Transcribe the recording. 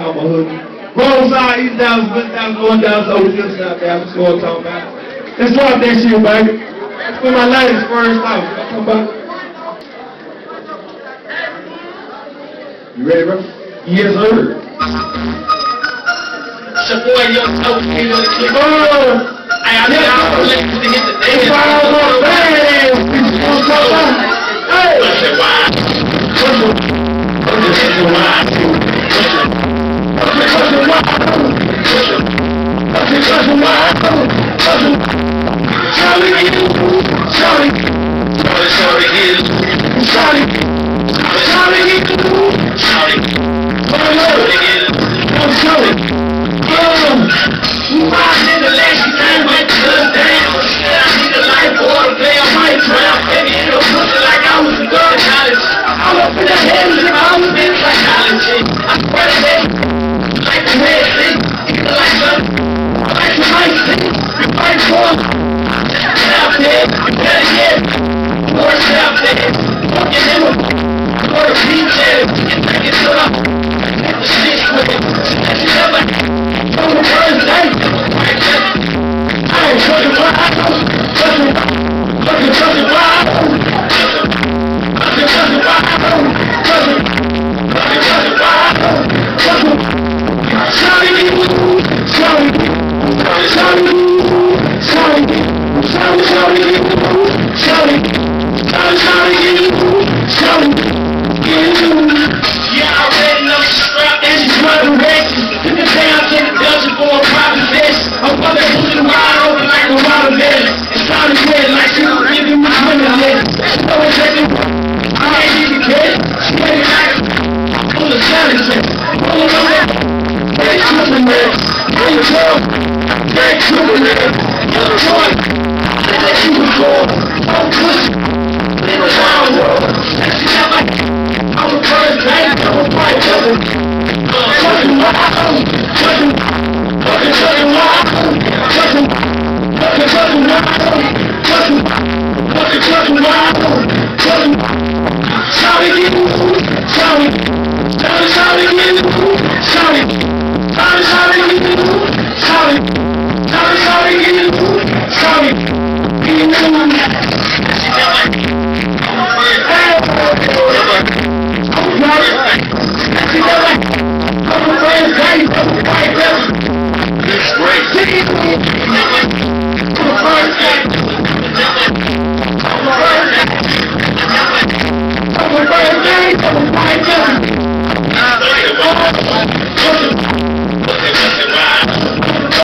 Mama Hood. Roadside, East down, West Dallas, North Dallas, Old Hill, South Dallas. That's what I'm talking about. Let's rock that shit, baby. That's been my life is first out. Come back. You ready, bro? Yes, sir. It's your boy, Young Toast, King of the Clip. Oh! Hey, I'm y'all to you hit the thing. It's all my bad. It's all my bad. Hey! Push it wide. Push it wide. Push it. You fight for out there, you better get more out there. Fucking them, for the beaches, take it to the, the shit with it. You never, on the first day, right there. I ain't fucking wild, fucking, fucking, fucking wild, fucking, minutes, get two, get two minutes, get one, and then you will go, I'm good, in the wild world, and she got my, I'm a current man, I'm a man. I am a man. I am fight cousin, fucking wild, fucking, fucking fucking wild, fucking, fucking fucking wild, fucking, fucking fucking wild, fucking, shall we get, shall we, Thank you.